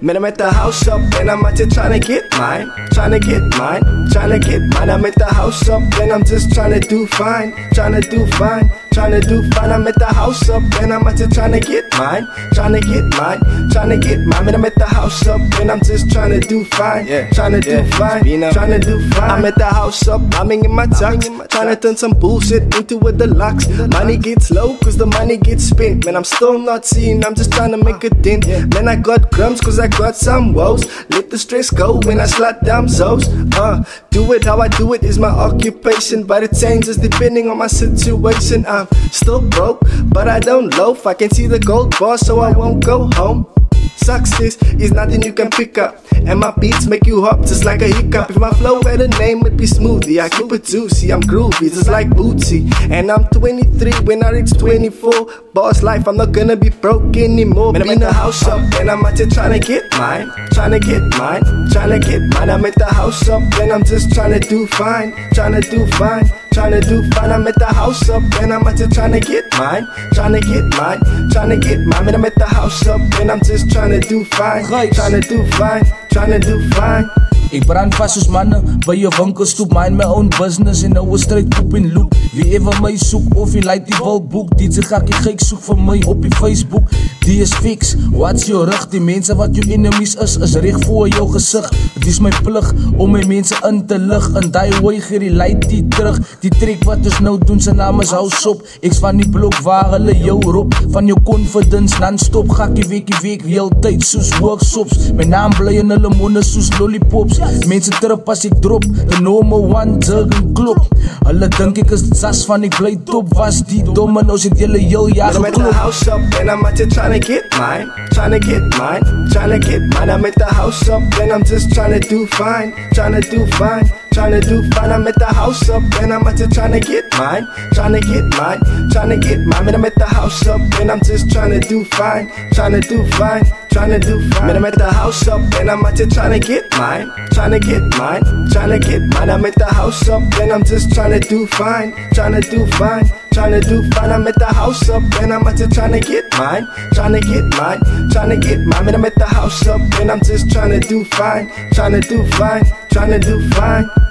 Man, I'm at the house shop and I'm out here trying to get mine, trying to get mine, trying to get mine. I'm at the house shop and I'm just trying to do fine, trying to do fine, trying to do fine. I'm at the house shop and I'm trying to get mine, trying to get mine, trying to get mine. Man, I'm at the house shop and I'm just trying to do fine, Yeah, trying to do fine, to do fine. I'm at the house shop, I'm in my tux, trying to turn some bullshit into a deluxe. Money gets low cause the money gets spent. Man, I'm still not seeing, I'm just trying to make a dent. Man, I got crumbs cause I got some woes. Let the stress go when I slot down zoes. Uh, do it how I do it is my occupation, but it changes depending on my situation. I'm still broke, but I don't loaf. I can see the gold bar, so I won't go home. Success is nothing you can pick up. And my beats make you hop just like a hiccup. If my flow had a name, it'd be smoothie. I keep it juicy, I'm groovy, just like Bootsy. And I'm 23 when I reach 24. Boss life, I'm not gonna be broke anymore. Man, I'm in the house shop and I'm out here trying to get mine. Trying to get mine, trying to get mine. I'm at the house shop and I'm just trying to do fine. Trying to do fine. Trying to do fine, I'm at the house shop and I'm out here trying to get mine, trying to get mine, trying to get mine. Man, I'm at the house shop and I'm just trying to do fine, trying to do fine, trying to do fine. Ek brand vas soos manne by jou winkels toe mind my own business en nou 'n stryd koop en loop. Wie ever my soek of jy like die wil boek DJ gakkie kyk soek vir my op die Facebook. Die is fix. What's your rug? Die mense wat jou enemies is is reg voor jou gesig dit is my plig om my mense in te lig. En daai hooi gee die light die terug. Die trek wat ons nou doen se naam is house op. Ek's van die blok waar hulle jou roep. Van jou confidence non stop gakkie weekie week heeltyd soos workshops. My naam bly in hulle monde soos lollipops mense trip as ek drop the normal one jug en klop hulle dink ek is sas van ek bly top was die nou sit julle heel jaar I'm at the house shop and I'm out here trying to get mine, trying to get mine, trying to get mine. I'm at the house shop and I'm just trying to do fine, trying to do fine, trying to do fine. I'm at the house shop and I'm here trying to get mine, trying to get mine, trying to get mine. I'm at the house shop and I'm just trying to do fine, trying to do fine, trying to do fine. I'm at the house shop and I'm here trying to get mine, trying to get mine, trying to get mine. I'm at the house shop and I'm just trying to do fine, trying to do fine. Trying to do fine, I'm at the house shop and I'm trying to get mine, trying to get mine, trying to get mine. And I'm at the house shop and I'm just trying to do fine, trying to do fine, trying to do fine.